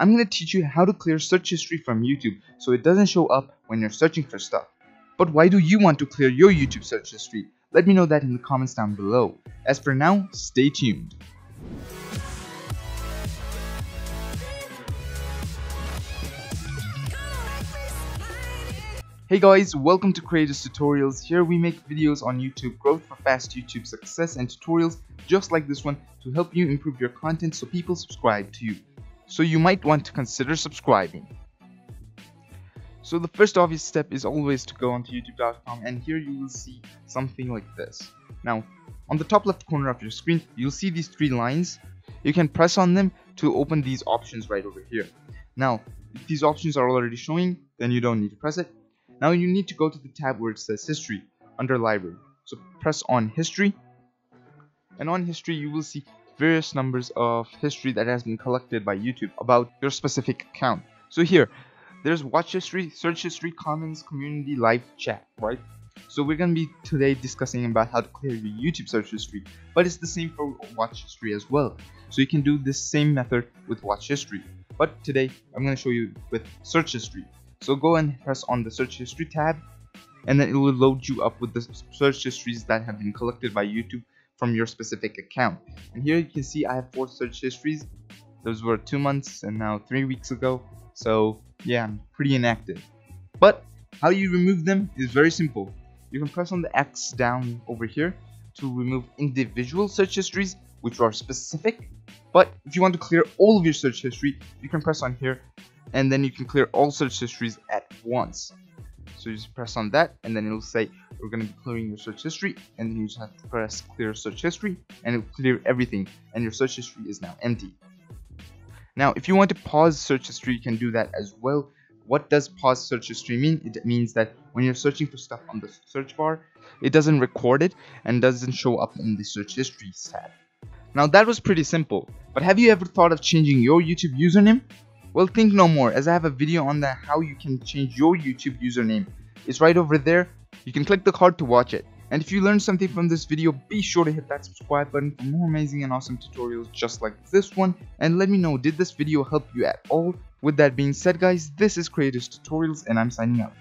I'm going to teach you how to clear search history from YouTube so it doesn't show up when you're searching for stuff. But why do you want to clear your YouTube search history? Let me know that in the comments down below. As for now, stay tuned. Hey guys, welcome to Creators Tutorials. Here we make videos on YouTube growth for fast YouTube success and tutorials just like this one to help you improve your content so people subscribe to you. So you might want to consider subscribing. So the first obvious step is always to go onto youtube.com and here you will see something like this. Now, on the top left corner of your screen, you'll see these three lines. You can press on them to open these options right over here. Now, if these options are already showing, then you don't need to press it now you need to go to the tab where it says history under library. So press on history and on history you will see various numbers of history that has been collected by YouTube about your specific account. So here there's watch history, search history, comments, community, live chat, right? So we're gonna be today discussing about how to clear your YouTube search history, but it's the same for watch history as well. So you can do this same method with watch history. But today I'm gonna show you with search history. So go and press on the search history tab and then it will load you up with the search histories that have been collected by YouTube from your specific account. And here you can see I have four search histories. Those were two months and now three weeks ago. So yeah, I'm pretty inactive. But how you remove them is very simple. You can press on the X down over here to remove individual search histories which are specific. But if you want to clear all of your search history, you can press on here and then you can clear all search histories at once so you just press on that and then it'll say we're going to be clearing your search history and then you just have to press clear search history and it'll clear everything and your search history is now empty. Now if you want to pause search history you can do that as well. What does pause search history mean? It means that when you're searching for stuff on the search bar it doesn't record it and doesn't show up in the search history tab. Now that was pretty simple but have you ever thought of changing your youtube username well, think no more as I have a video on that how you can change your YouTube username. It's right over there. You can click the card to watch it. And if you learned something from this video, be sure to hit that subscribe button for more amazing and awesome tutorials just like this one. And let me know, did this video help you at all? With that being said guys, this is Creators Tutorials and I'm signing out.